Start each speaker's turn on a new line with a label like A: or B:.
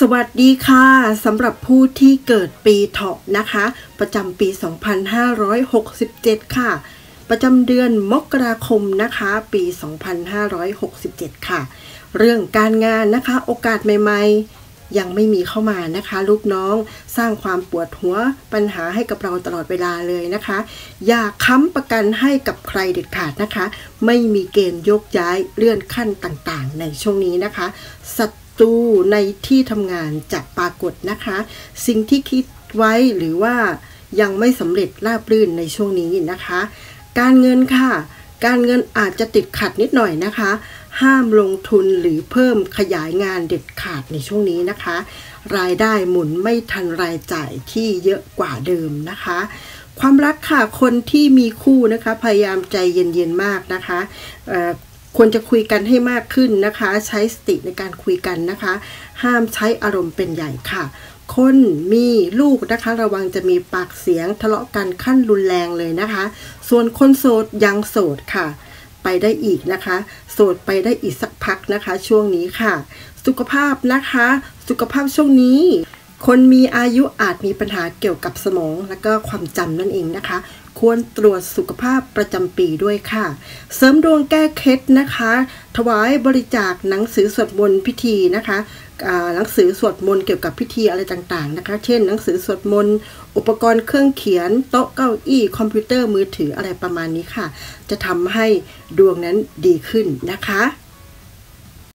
A: สวัสดีค่ะสำหรับผู้ที่เกิดปีเถาะนะคะ ประจำปี 2567 ค่ะ ประจำเดือนมกราคมนะคะ ปี 2567 ค่ะ เรื่องการงานนะคะ โอกาสใหม่ๆ ยังไม่มีเข้ามานะคะ ลูกน้องสร้างความปวดหัวปัญหาให้กับเราตลอดเวลาเลยนะคะ อย่าค้ำประกันให้กับใครเด็ดขาดนะคะ ไม่มีเกณฑ์ยกย้ายเลื่อนขั้นต่างๆ ในช่วงนี้นะคะศัต รูในที่ทำงานจะปรากฏนะคะ สิ่งที่คิดไว้หรือว่ายังไม่สำเร็จราบรื่นในช่วงนี้นะคะ การเงินค่ะ การเงินอาจจะติดขัดนิดหน่อยนะคะ ห้ามลงทุนหรือเพิ่มขยายงานเด็ดขาดในช่วงนี้นะคะ รายได้หมุนไม่ทันรายจ่ายที่เยอะกว่าเดิมนะคะ ความรักค่ะคนที่มีคู่นะคะ พยายามใจเย็นๆมากนะคะ ควรจะคุยกันให้มากขึ้นนะคะ ใช้สติในการคุยกันนะคะ ห้ามใช้อารมณ์เป็นใหญ่ค่ะ คนมีลูกนะคะ ระวังจะมีปากเสียงทะเลาะกันขั้นรุนแรงเลยนะคะ ส่วนคนโสดยังโสดค่ะ ไปได้อีกนะคะ โสดไปได้อีกสักพักนะคะ ช่วงนี้ค่ะ สุขภาพนะคะ สุขภาพช่วงนี้คนมีอายุอาจมีปัญหาเกี่ยวกับสมองและก็ความจำนั่นเองนะคะ ควรตรวจสุขภาพประจำปีด้วยค่ะ เสริมดวงแก้เคล็ดนะคะ ถวายบริจาคหนังสือสวดมนต์พิธีนะคะหนังสือสวดมนต์เกี่ยวกับพิธีอะไรต่างๆนะคะ เช่น หนังสือสวดมนต์อุปกรณ์เครื่องเขียน โต๊ะเก้าอี้คอมพิวเตอร์มือถืออะไรประมาณนี้ค่ะ จะทำให้ดวงนั้นดีขึ้นนะคะ